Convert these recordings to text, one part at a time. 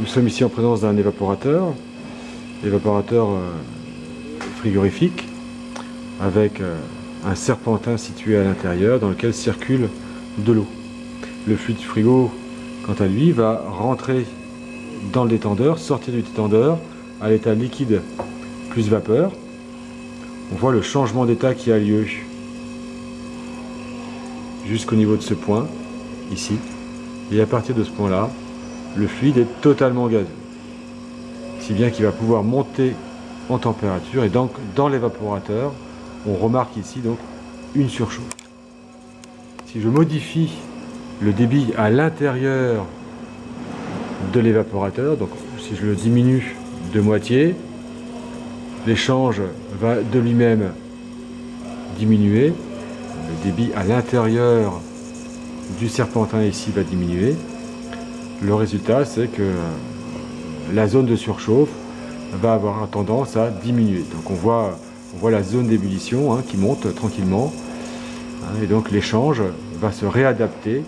Nous sommes ici en présence d'un évaporateur, évaporateur euh, frigorifique, avec euh, un serpentin situé à l'intérieur dans lequel circule de l'eau. Le fluide frigo, quant à lui, va rentrer dans le détendeur, sortir du détendeur à l'état liquide plus vapeur. On voit le changement d'état qui a lieu jusqu'au niveau de ce point, ici. Et à partir de ce point-là, le fluide est totalement gazeux. Si bien qu'il va pouvoir monter en température et donc dans l'évaporateur, on remarque ici donc une surchauffe. Si je modifie le débit à l'intérieur de l'évaporateur, donc si je le diminue de moitié, l'échange va de lui-même diminuer, le débit à l'intérieur du serpentin ici va diminuer. Le résultat, c'est que la zone de surchauffe va avoir tendance à diminuer. Donc on voit, on voit la zone d'ébullition hein, qui monte tranquillement. Hein, et donc l'échange va se réadapter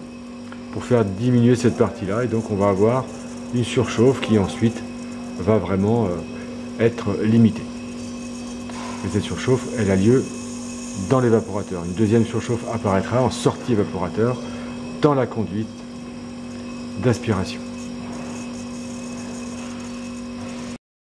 pour faire diminuer cette partie-là. Et donc on va avoir une surchauffe qui ensuite va vraiment euh, être limitée. Et cette surchauffe, elle a lieu dans l'évaporateur. Une deuxième surchauffe apparaîtra en sortie évaporateur dans la conduite d'aspiration.